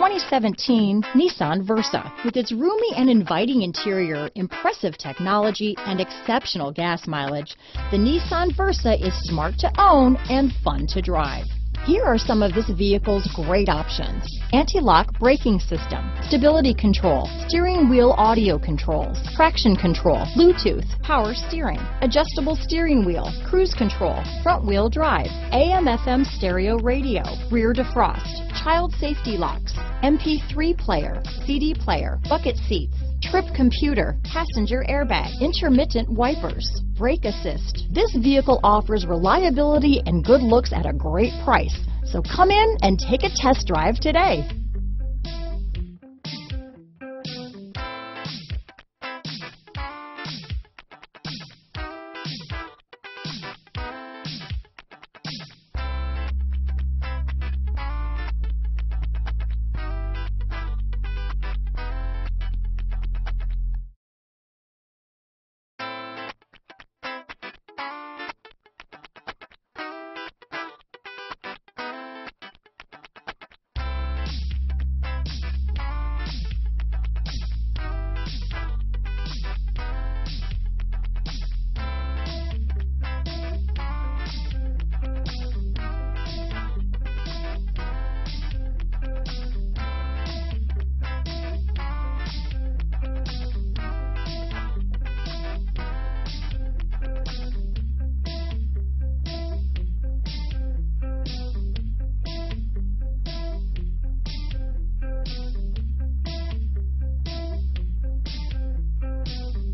2017 Nissan Versa. With its roomy and inviting interior, impressive technology, and exceptional gas mileage, the Nissan Versa is smart to own and fun to drive. Here are some of this vehicle's great options. Anti-lock braking system, stability control, steering wheel audio controls, traction control, Bluetooth, power steering, adjustable steering wheel, cruise control, front wheel drive, AM FM stereo radio, rear defrost, child safety locks, MP3 player, CD player, bucket seats, trip computer, passenger airbag, intermittent wipers, brake assist. This vehicle offers reliability and good looks at a great price. So come in and take a test drive today.